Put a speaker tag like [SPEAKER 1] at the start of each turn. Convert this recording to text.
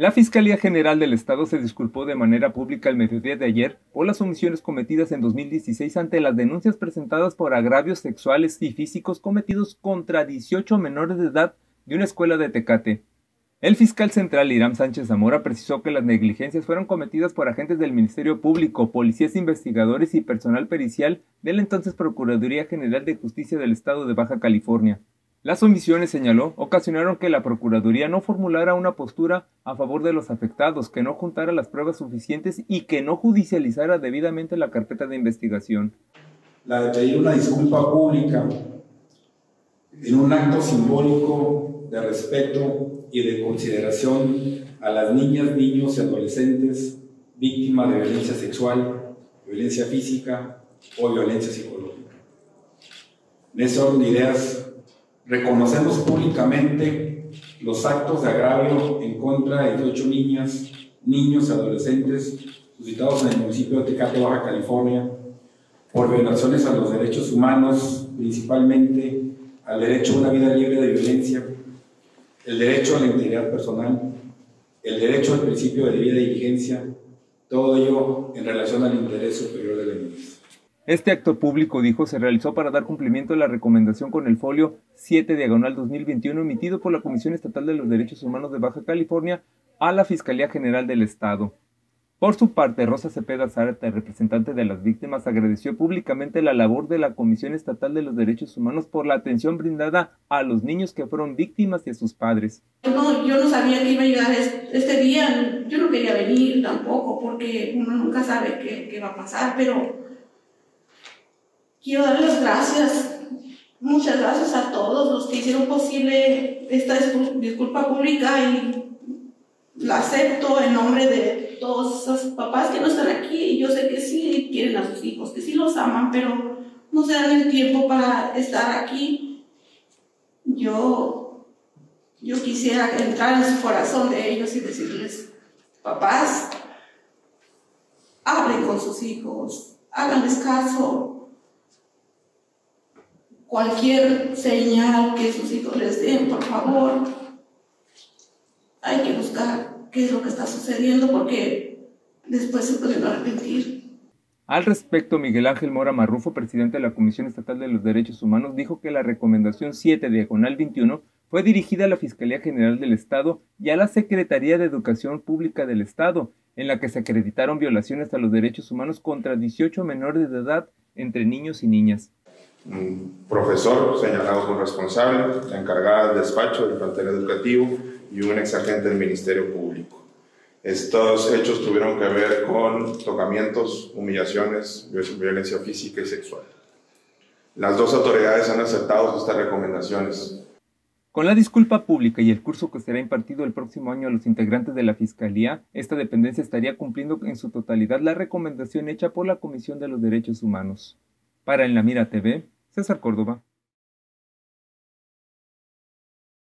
[SPEAKER 1] La Fiscalía General del Estado se disculpó de manera pública el mediodía de ayer por las omisiones cometidas en 2016 ante las denuncias presentadas por agravios sexuales y físicos cometidos contra 18 menores de edad de una escuela de Tecate. El fiscal central Irán Sánchez Zamora precisó que las negligencias fueron cometidas por agentes del Ministerio Público, policías investigadores y personal pericial de la entonces Procuraduría General de Justicia del Estado de Baja California. Las omisiones, señaló, ocasionaron que la Procuraduría no formulara una postura a favor de los afectados, que no juntara las pruebas suficientes y que no judicializara debidamente la carpeta de investigación.
[SPEAKER 2] La de pedir una disculpa pública en un acto simbólico de respeto y de consideración a las niñas, niños y adolescentes víctimas de violencia sexual, violencia física o violencia psicológica. En ese orden de ideas, Reconocemos públicamente los actos de agravio en contra de 18 niñas, niños y adolescentes suscitados en el municipio de Tecate, Baja California, por violaciones a los derechos humanos, principalmente al derecho a una vida libre de violencia, el derecho a la integridad personal, el derecho al principio de debida diligencia, todo ello en relación al interés superior de la niñez.
[SPEAKER 1] Este acto público, dijo, se realizó para dar cumplimiento a la recomendación con el folio 7 diagonal 2021 emitido por la Comisión Estatal de los Derechos Humanos de Baja California a la Fiscalía General del Estado. Por su parte, Rosa Cepeda Zárate, representante de las víctimas, agradeció públicamente la labor de la Comisión Estatal de los Derechos Humanos por la atención brindada a los niños que fueron víctimas y a sus padres.
[SPEAKER 3] No, yo no sabía que iba a llegar este día, yo no quería venir tampoco porque uno nunca sabe qué, qué va a pasar, pero Quiero dar las gracias, muchas gracias a todos los que hicieron posible esta disculpa pública y la acepto en nombre de todos esos papás que no están aquí. Yo sé que sí quieren a sus hijos, que sí los aman, pero no se dan el tiempo para estar aquí. Yo, yo quisiera entrar en su corazón de ellos y decirles, papás, hablen con sus hijos, háganles caso, cualquier señal que sus hijos les den, por favor, hay que buscar qué es lo que está sucediendo porque después se pueden arrepentir.
[SPEAKER 1] Al respecto, Miguel Ángel Mora Marrufo, presidente de la Comisión Estatal de los Derechos Humanos, dijo que la recomendación 7 diagonal 21 fue dirigida a la Fiscalía General del Estado y a la Secretaría de Educación Pública del Estado, en la que se acreditaron violaciones a los derechos humanos contra 18 menores de edad entre niños y niñas
[SPEAKER 4] profesor señalado como responsable, la encargada del despacho del plantel educativo y un ex agente del Ministerio Público. Estos hechos tuvieron que ver con tocamientos, humillaciones, violencia física y sexual. Las dos autoridades han aceptado estas recomendaciones.
[SPEAKER 1] Con la disculpa pública y el curso que será impartido el próximo año a los integrantes de la Fiscalía, esta dependencia estaría cumpliendo en su totalidad la recomendación hecha por la Comisión de los Derechos Humanos. Para En la Mira TV, César Córdoba.